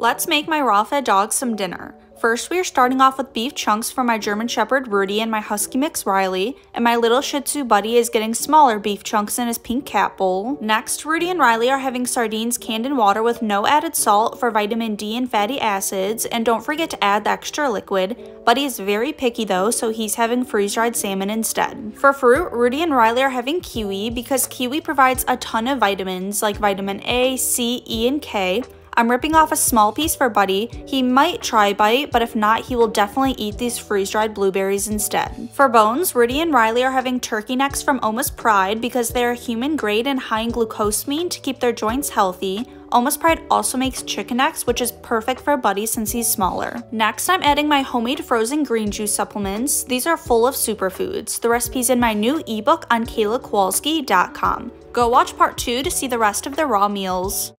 Let's make my raw fed dog some dinner. First, we are starting off with beef chunks for my German Shepherd Rudy and my Husky Mix Riley, and my little Shih Tzu Buddy is getting smaller beef chunks in his pink cat bowl. Next, Rudy and Riley are having sardines canned in water with no added salt for vitamin D and fatty acids, and don't forget to add the extra liquid. Buddy is very picky though, so he's having freeze-dried salmon instead. For fruit, Rudy and Riley are having kiwi because kiwi provides a ton of vitamins like vitamin A, C, E, and K, I'm ripping off a small piece for Buddy. He might try bite, but if not, he will definitely eat these freeze-dried blueberries instead. For bones, Rudy and Riley are having turkey necks from Oma's Pride because they are human grade and high in glucosamine to keep their joints healthy. Oma's Pride also makes chicken necks, which is perfect for Buddy since he's smaller. Next, I'm adding my homemade frozen green juice supplements. These are full of superfoods. The recipe's in my new ebook on KaylaKowalski.com. Go watch part 2 to see the rest of the raw meals.